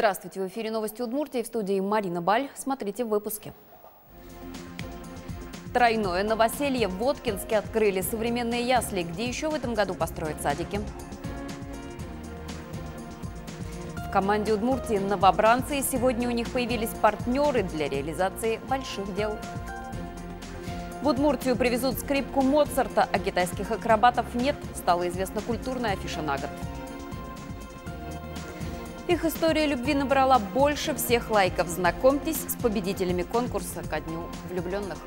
Здравствуйте, в эфире новости Удмуртии в студии Марина Баль. Смотрите в выпуске. Тройное новоселье в Воткинске открыли современные ясли. Где еще в этом году построят садики? В команде Удмуртии новобранцы, и сегодня у них появились партнеры для реализации больших дел. В Удмуртию привезут скрипку Моцарта, а китайских акробатов нет. Стала известна культурная афиша на год. Их история любви набрала больше всех лайков. Знакомьтесь с победителями конкурса ко дню влюбленных.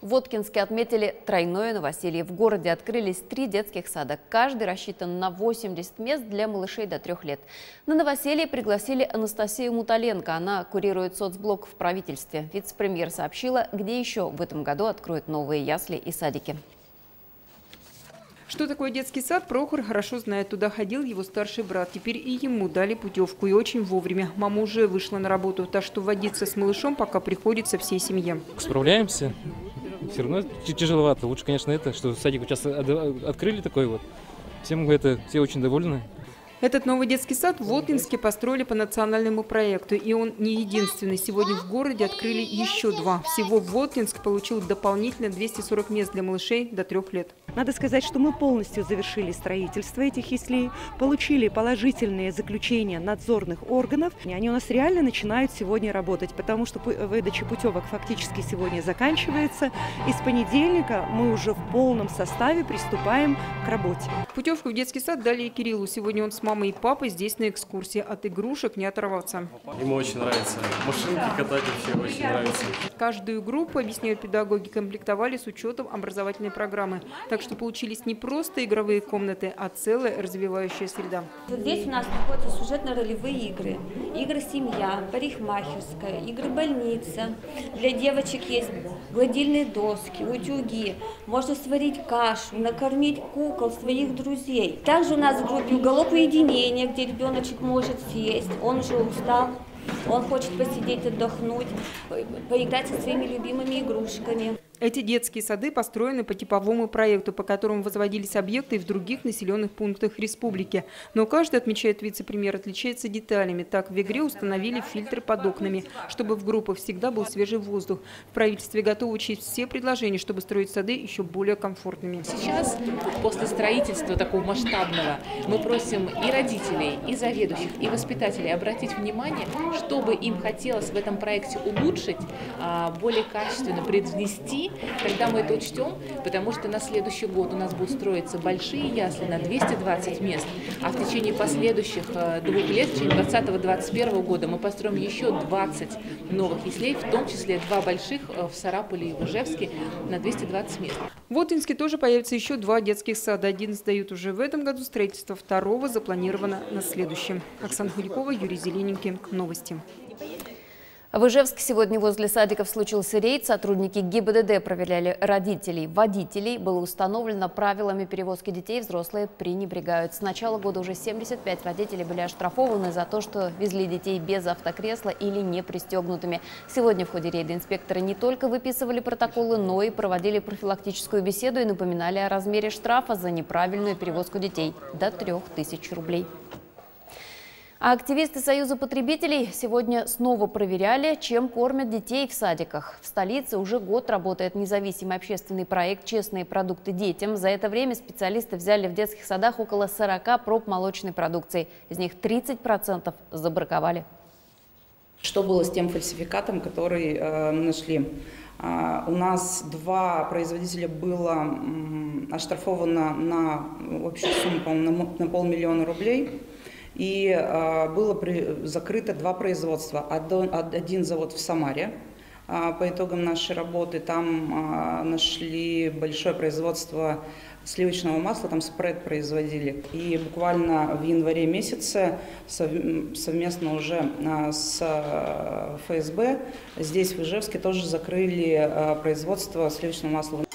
В Воткинске отметили тройное новоселье. В городе открылись три детских сада. Каждый рассчитан на 80 мест для малышей до трех лет. На новоселье пригласили Анастасию Муталенко. Она курирует соцблок в правительстве. Вице-премьер сообщила, где еще в этом году откроют новые ясли и садики. Что такое детский сад, Прохор хорошо знает. Туда ходил его старший брат. Теперь и ему дали путевку. И очень вовремя. Мама уже вышла на работу. Так что водиться с малышом пока приходится всей семье. Справляемся. Все равно тяжеловато. Лучше, конечно, это, что садик сейчас открыли такой вот. Всем это, все очень довольны. Этот новый детский сад в Воткинске построили по национальному проекту. И он не единственный. Сегодня в городе открыли еще два. Всего Воткинск получил дополнительно 240 мест для малышей до трех лет. Надо сказать, что мы полностью завершили строительство этих яслей, получили положительные заключения надзорных органов. И они у нас реально начинают сегодня работать, потому что выдача путевок фактически сегодня заканчивается. И с понедельника мы уже в полном составе приступаем к работе. Путевку в детский сад дали и Кириллу. Сегодня он с мамой и папой здесь на экскурсии. От игрушек не оторваться. Ему очень нравится. Машинки катать вообще очень нравится. Каждую группу, объясняют педагоги, комплектовали с учетом образовательной программы. Так что получились не просто игровые комнаты, а целая развивающая среда. Вот здесь у нас находятся сюжетно-ролевые игры. Игры «Семья», «Парикмахерская», игры «Больница». Для девочек есть гладильные доски, утюги. Можно сварить кашу, накормить кукол, своих друзей. Также у нас в группе уголок уединения уединение, где ребеночек может сесть, он уже устал, он хочет посидеть, отдохнуть, поиграть со своими любимыми игрушками. Эти детские сады построены по типовому проекту, по которому возводились объекты и в других населенных пунктах республики. Но каждый, отмечает вице-премьер, отличается деталями. Так, в игре установили фильтры под окнами, чтобы в группах всегда был свежий воздух. В правительстве готовы учесть все предложения, чтобы строить сады еще более комфортными. Сейчас, после строительства такого масштабного, мы просим и родителей, и заведующих, и воспитателей обратить внимание, чтобы им хотелось в этом проекте улучшить, а, более качественно предвнести Тогда мы это учтем, потому что на следующий год у нас будут строиться большие ясли на 220 мест, а в течение последующих э, двух лет, в течение 2020-2021 года, мы построим еще 20 новых яслей, в том числе два больших э, в Сарапуле и в Ижевске на 220 мест. В Воткинске тоже появится еще два детских сада. Один сдают уже в этом году, строительство второго запланировано на следующем. Оксана Худякова, Юрий Зелененький. Новости. В Ижевске сегодня возле садиков случился рейд. Сотрудники ГИБДД проверяли родителей, водителей. Было установлено правилами перевозки детей. Взрослые пренебрегают. С начала года уже 75 водителей были оштрафованы за то, что везли детей без автокресла или не пристегнутыми. Сегодня в ходе рейда инспекторы не только выписывали протоколы, но и проводили профилактическую беседу и напоминали о размере штрафа за неправильную перевозку детей до 3000 рублей. А активисты Союза потребителей сегодня снова проверяли, чем кормят детей в садиках. В столице уже год работает независимый общественный проект «Честные продукты детям». За это время специалисты взяли в детских садах около 40 проб молочной продукции. Из них 30% забраковали. Что было с тем фальсификатом, который э, нашли? Uh, у нас два производителя было оштрафовано на общую сумму, по-моему, на, на полмиллиона рублей. И а, было закрыто два производства. Один завод в Самаре, а, по итогам нашей работы там а, нашли большое производство сливочного масла, там спред производили. И буквально в январе месяце совместно уже с ФСБ здесь в Ижевске тоже закрыли производство сливочного масла.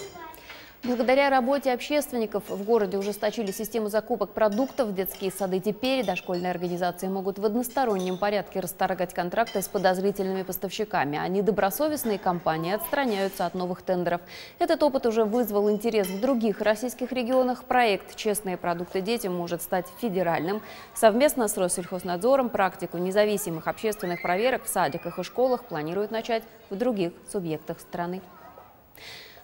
Благодаря работе общественников в городе ужесточили систему закупок продуктов в детские сады. Теперь дошкольные организации могут в одностороннем порядке расторгать контракты с подозрительными поставщиками, а недобросовестные компании отстраняются от новых тендеров. Этот опыт уже вызвал интерес в других российских регионах. Проект «Честные продукты детям» может стать федеральным. Совместно с Россельхознадзором практику независимых общественных проверок в садиках и школах планируют начать в других субъектах страны.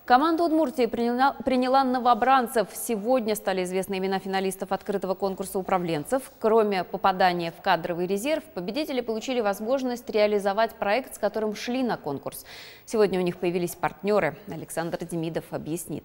Команда Удмуртии приняла, приняла новобранцев. Сегодня стали известны имена финалистов открытого конкурса управленцев. Кроме попадания в кадровый резерв, победители получили возможность реализовать проект, с которым шли на конкурс. Сегодня у них появились партнеры. Александр Демидов объяснит.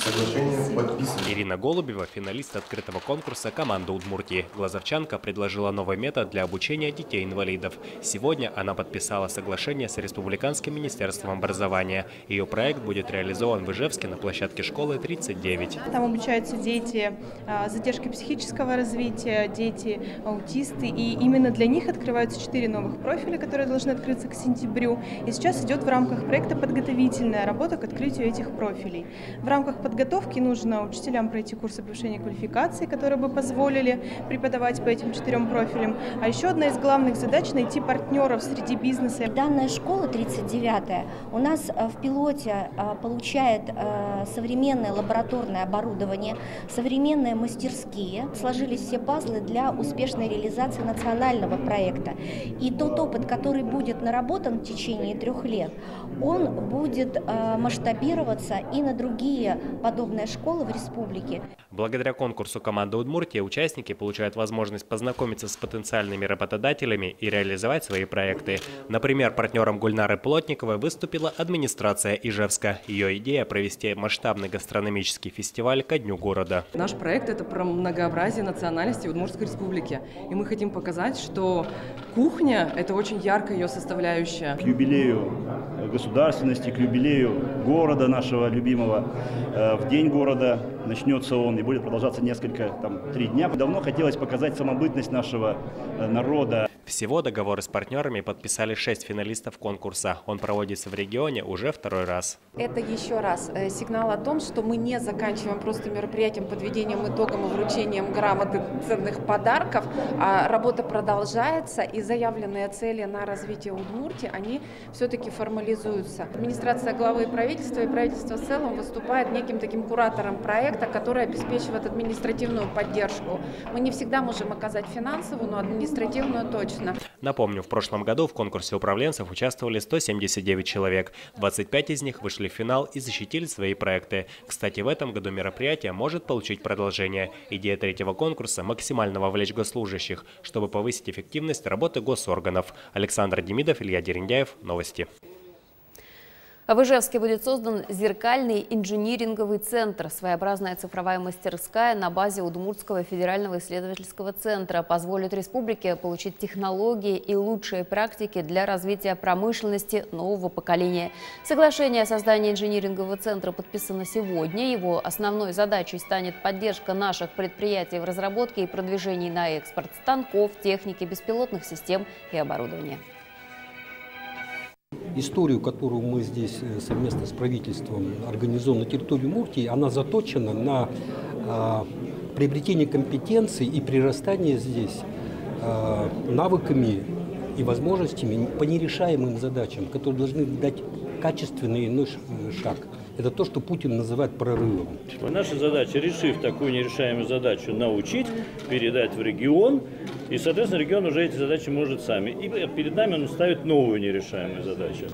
Соглашение подписано. Ирина Голубева, финалист открытого конкурса «Команда Удмуртии». Глазовчанка предложила новый метод для обучения детей-инвалидов. Сегодня она подписала соглашение с Республиканским министерством образования. Ее проект будет реализован в Ижевске на площадке школы 39. Там обучаются дети а, с задержкой психического развития, дети аутисты. И именно для них открываются четыре новых профиля, которые должны открыться к сентябрю. И сейчас идет в рамках проекта подготовительная работа к открытию этих профилей. В рамках подготовки нужно учителям пройти курсы повышения квалификации, которые бы позволили преподавать по этим четырем профилям. А еще одна из главных задач – найти партнеров среди бизнеса. Данная школа 39-я у нас э, в пилоте э, получает э, современное лабораторное оборудование, современные мастерские. Сложились все пазлы для успешной реализации национального проекта. И тот опыт, который будет наработан в течение трех лет, он будет масштабироваться и на другие подобная школа в республике. Благодаря конкурсу команды Удмуртия участники получают возможность познакомиться с потенциальными работодателями и реализовать свои проекты. Например, партнером Гульнары Плотниковой выступила администрация Ижевска. Ее идея – провести масштабный гастрономический фестиваль ко дню города. Наш проект – это про многообразие национальностей Удмуртской республики. И мы хотим показать, что кухня – это очень яркая ее составляющая. К юбилею государственности, к юбилею города нашего любимого в день города начнется он и будет продолжаться несколько, там, три дня. Давно хотелось показать самобытность нашего э, народа. Всего договоры с партнерами подписали шесть финалистов конкурса. Он проводится в регионе уже второй раз. Это еще раз э, сигнал о том, что мы не заканчиваем просто мероприятием, подведением итогом и вручением грамоты ценных подарков, а работа продолжается и заявленные цели на развитие Удмуртии, они все-таки формализуются. Администрация главы правительства и правительство в целом выступает неким таким куратором проекта, который обеспечивает административную поддержку. Мы не всегда можем оказать финансовую, но административную точно. Напомню, в прошлом году в конкурсе управленцев участвовали 179 человек. 25 из них вышли в финал и защитили свои проекты. Кстати, в этом году мероприятие может получить продолжение. Идея третьего конкурса – максимально вовлечь госслужащих, чтобы повысить эффективность работы госорганов. Александр Демидов, Илья Дерендяев. Новости. В Ижевске будет создан зеркальный инжиниринговый центр, своеобразная цифровая мастерская на базе Удмуртского федерального исследовательского центра. Позволит республике получить технологии и лучшие практики для развития промышленности нового поколения. Соглашение о создании инжинирингового центра подписано сегодня. Его основной задачей станет поддержка наших предприятий в разработке и продвижении на экспорт станков, техники, беспилотных систем и оборудования. Историю, которую мы здесь э, совместно с правительством организовали на территории Муртии, она заточена на а, приобретение компетенций и прирастание здесь а, навыками и возможностями по нерешаемым задачам, которые должны дать качественный иной э, шаг. Это то, что Путин называет прорывом. Наша задача, решив такую нерешаемую задачу, научить, передать в регион, и, соответственно, регион уже эти задачи может сами. И перед нами он ставит новую нерешаемую задачу.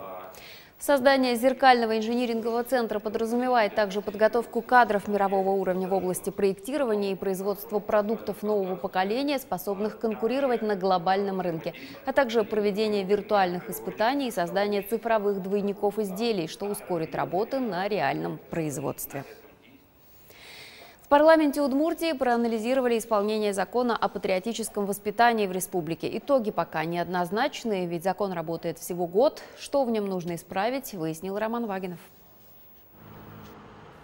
Создание зеркального инжинирингового центра подразумевает также подготовку кадров мирового уровня в области проектирования и производства продуктов нового поколения, способных конкурировать на глобальном рынке, а также проведение виртуальных испытаний и создание цифровых двойников изделий, что ускорит работы на реальном производстве. В парламенте Удмуртии проанализировали исполнение закона о патриотическом воспитании в республике. Итоги пока неоднозначные, ведь закон работает всего год. Что в нем нужно исправить, выяснил Роман Вагинов.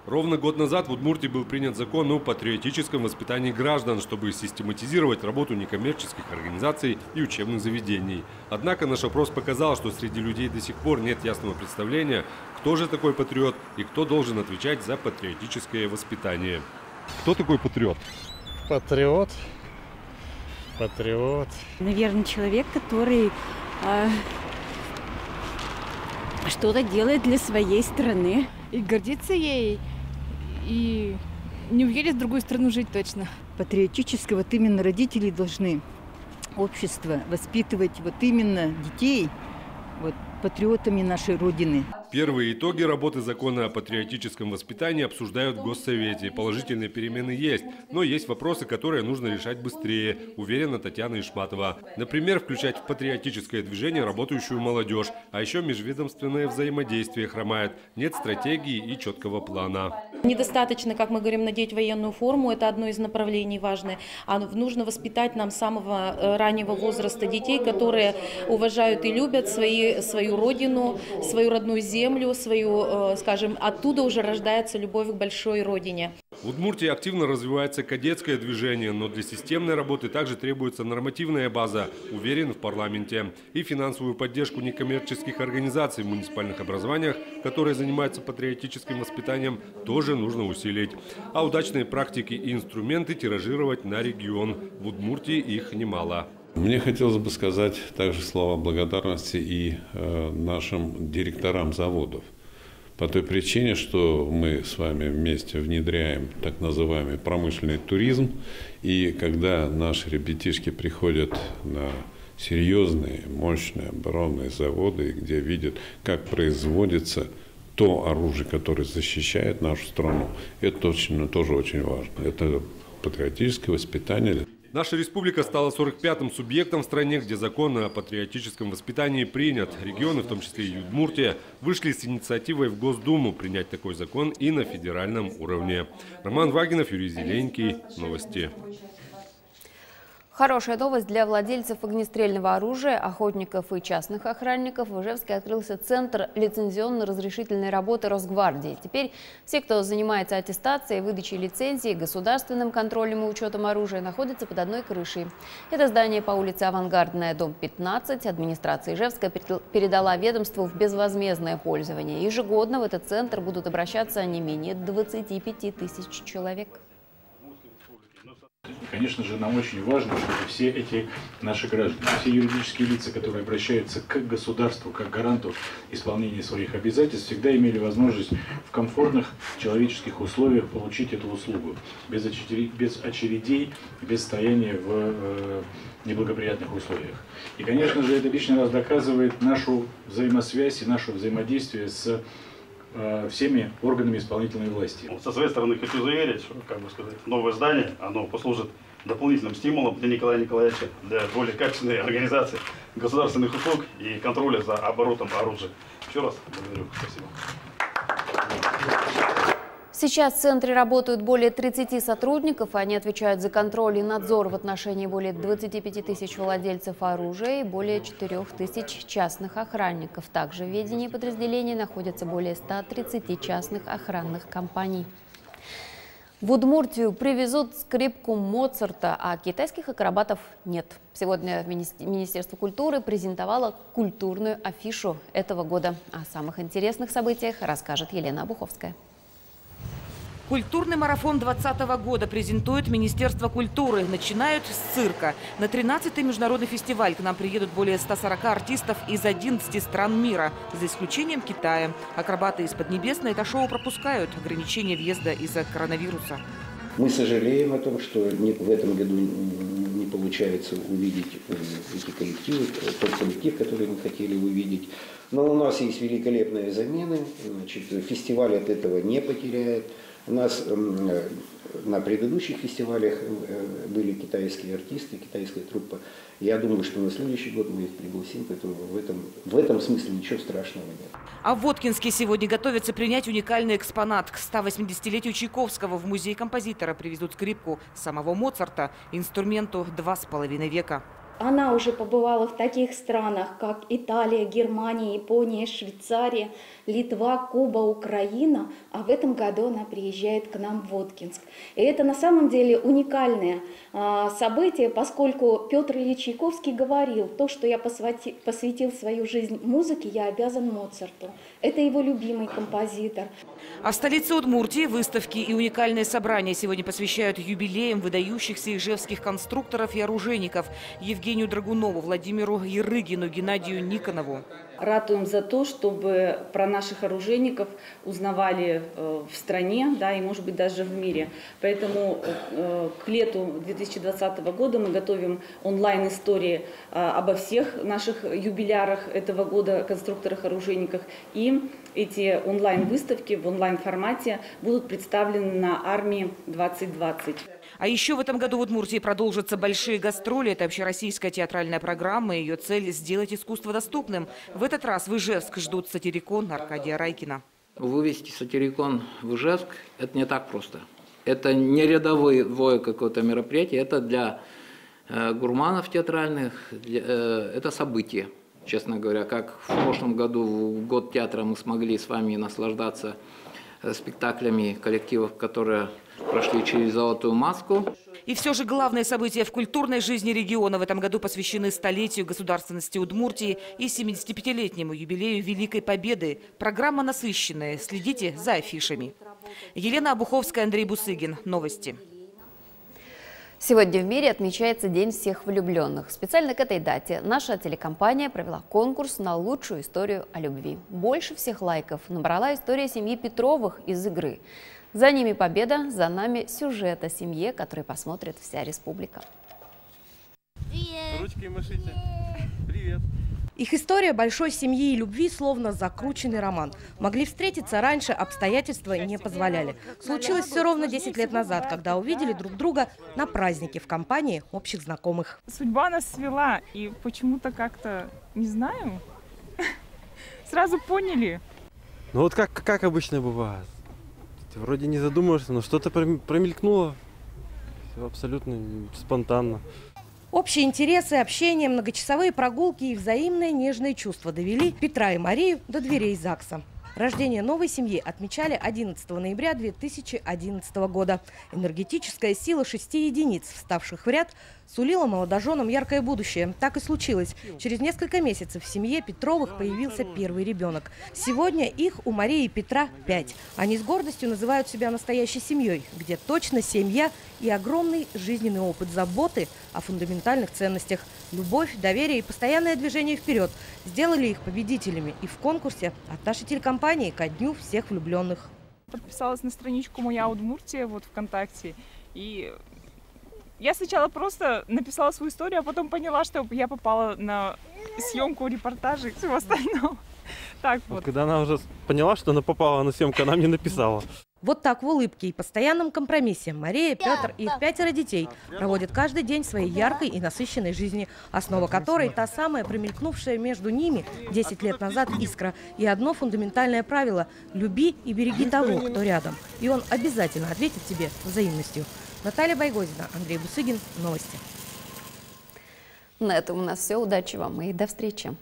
Ровно год назад в Удмуртии был принят закон о патриотическом воспитании граждан, чтобы систематизировать работу некоммерческих организаций и учебных заведений. Однако наш опрос показал, что среди людей до сих пор нет ясного представления, кто же такой патриот и кто должен отвечать за патриотическое воспитание. Кто такой патриот? Патриот. Патриот. Наверное, человек, который э, что-то делает для своей страны. И гордится ей, и не уедет в другую страну жить точно. Патриотически вот именно родители должны общество воспитывать вот именно детей вот патриотами нашей Родины. Первые итоги работы закона о патриотическом воспитании обсуждают в Госсовете. Положительные перемены есть, но есть вопросы, которые нужно решать быстрее, уверена Татьяна Ишматова. Например, включать в патриотическое движение работающую молодежь, а еще межведомственное взаимодействие хромает. Нет стратегии и четкого плана. Недостаточно, как мы говорим, надеть военную форму, это одно из направлений важное. А нужно воспитать нам с самого э, раннего возраста детей, которые уважают и любят свои, свою родину, свою родную землю, свою, э, скажем, оттуда уже рождается любовь к большой родине. В Удмуртии активно развивается кадетское движение, но для системной работы также требуется нормативная база, уверен в парламенте, и финансовую поддержку некоммерческих организаций в муниципальных образованиях, которые занимаются патриотическим воспитанием, тоже нужно усилить. А удачные практики и инструменты тиражировать на регион. В Удмуртии их немало. Мне хотелось бы сказать также слова благодарности и э, нашим директорам заводов. По той причине, что мы с вами вместе внедряем так называемый промышленный туризм. И когда наши ребятишки приходят на серьезные, мощные оборонные заводы, где видят, как производится то оружие, которое защищает нашу страну, это точно, тоже очень важно. Это патриотическое воспитание. Наша республика стала 45-м субъектом в стране, где закон о патриотическом воспитании принят. Регионы, в том числе и Удмуртия, вышли с инициативой в Госдуму принять такой закон и на федеральном уровне. Роман Вагинов, Юрий Зеленький. Новости. Хорошая новость для владельцев огнестрельного оружия, охотников и частных охранников. В Ижевске открылся Центр лицензионно-разрешительной работы Росгвардии. Теперь все, кто занимается аттестацией, выдачей лицензии, государственным контролем и учетом оружия, находятся под одной крышей. Это здание по улице Авангардная, дом 15. Администрация Ижевска передала ведомству в безвозмездное пользование. Ежегодно в этот центр будут обращаться не менее 25 тысяч человек. Конечно же, нам очень важно, чтобы все эти наши граждане, все юридические лица, которые обращаются к государству как гаранту исполнения своих обязательств, всегда имели возможность в комфортных человеческих условиях получить эту услугу, без очередей, без, очередей, без стояния в э, неблагоприятных условиях. И, конечно же, это лишний раз доказывает нашу взаимосвязь и наше взаимодействие с всеми органами исполнительной власти. Со своей стороны хочу заверить, что как бы сказать, новое здание оно послужит дополнительным стимулом для Николая Николаевича для более качественной организации государственных услуг и контроля за оборотом оружия. Еще раз благодарю. Спасибо. Сейчас в центре работают более 30 сотрудников. Они отвечают за контроль и надзор в отношении более 25 тысяч владельцев оружия и более 4 тысяч частных охранников. Также в ведении подразделения находятся более 130 частных охранных компаний. В Удмуртию привезут скрипку Моцарта, а китайских акробатов нет. Сегодня Министерство культуры презентовало культурную афишу этого года. О самых интересных событиях расскажет Елена Обуховская. Культурный марафон 2020 года презентует Министерство культуры. Начинают с цирка. На 13-й международный фестиваль к нам приедут более 140 артистов из 11 стран мира, за исключением Китая. Акробаты из Поднебесной это шоу пропускают. Ограничения въезда из-за коронавируса. Мы сожалеем о том, что в этом году не получается увидеть э, эти коллективы, э, тот коллектив, который мы хотели увидеть. Но у нас есть великолепные замены. Значит, фестиваль от этого не потеряет. У нас эм, э, на предыдущих фестивалях э, были китайские артисты, китайская труппа. Я думаю, что на следующий год мы их пригласим, поэтому в этом, в этом смысле ничего страшного нет. А в Воткинске сегодня готовятся принять уникальный экспонат. К 180-летию Чайковского в музей композитора привезут скрипку самого Моцарта, инструменту два с половиной века. Она уже побывала в таких странах, как Италия, Германия, Япония, Швейцария, Литва, Куба, Украина, а в этом году она приезжает к нам в Воткинск. И это на самом деле уникальное а, событие, поскольку Петр Ильич Чайковский говорил, то, что я посвятил свою жизнь музыке, я обязан Моцарту. Это его любимый композитор. А в столице Удмуртии выставки и уникальные собрания сегодня посвящают юбилеям выдающихся ижевских конструкторов и оружейников Евгению Драгунову, Владимиру Ярыгину, Геннадию Никонову. Ратуем за то, чтобы про наших оружейников узнавали э, в стране, да, и, может быть, даже в мире. Поэтому э, к лету 2020 года мы готовим онлайн-истории э, обо всех наших юбилярах этого года, конструкторах-оружейниках. И эти онлайн-выставки в онлайн-формате будут представлены на армии 2020. А еще в этом году в Удмуртии продолжатся большие гастроли. Это общероссийская театральная программа. Ее цель – сделать искусство доступным. В этот раз в Ижевск ждут сатирикон Аркадия Райкина. Вывести сатирикон в Ижевск – это не так просто. Это не рядовое какое-то мероприятие, это для э, гурманов театральных, для, э, это событие. Честно говоря, как в прошлом году, в год театра, мы смогли с вами наслаждаться э, спектаклями коллективов, которые прошли через золотую маску. И все же главные события в культурной жизни региона в этом году посвящены столетию государственности Удмуртии и 75-летнему юбилею Великой Победы. Программа насыщенная. Следите за афишами. Елена Обуховская, Андрей Бусыгин. Новости. Сегодня в мире отмечается День всех влюбленных. Специально к этой дате наша телекомпания провела конкурс на лучшую историю о любви. Больше всех лайков набрала история семьи Петровых из игры. За ними победа, за нами сюжет о семье, который посмотрит вся республика. Привет. Ручки машите. Привет. Их история большой семьи и любви словно закрученный роман. Могли встретиться раньше, обстоятельства не позволяли. Случилось все ровно 10 лет назад, когда увидели друг друга на празднике в компании общих знакомых. Судьба нас свела, и почему-то как-то, не знаю, сразу поняли. Ну вот как, как обычно бывает. Ты вроде не задумываешься, но что-то промелькнуло. Все абсолютно спонтанно. Общие интересы, общение, многочасовые прогулки и взаимные нежные чувства довели Петра и Марию до дверей ЗАГСа. Рождение новой семьи отмечали 11 ноября 2011 года. Энергетическая сила шести единиц, вставших в ряд, сулила молодоженам яркое будущее. Так и случилось. Через несколько месяцев в семье Петровых появился первый ребенок. Сегодня их у Марии и Петра пять. Они с гордостью называют себя настоящей семьей, где точно семья и огромный жизненный опыт заботы о фундаментальных ценностях. Любовь, доверие и постоянное движение вперед сделали их победителями и в конкурсе от нашей телекомпании ко дню всех влюбленных. Подписалась на страничку «Моя Удмуртия» вот ВКонтакте. И я сначала просто написала свою историю, а потом поняла, что я попала на съемку репортажей и всего остального. Так вот. Когда она уже поняла, что она попала на съемку, она мне написала. Вот так в улыбке и постоянном компромиссе Мария, Петр и их пятеро детей проводят каждый день своей яркой и насыщенной жизни, основа которой та самая промелькнувшая между ними 10 лет назад искра. И одно фундаментальное правило – люби и береги того, кто рядом. И он обязательно ответит тебе взаимностью. Наталья Байгозина, Андрей Бусыгин. Новости. На этом у нас все. Удачи вам и до встречи.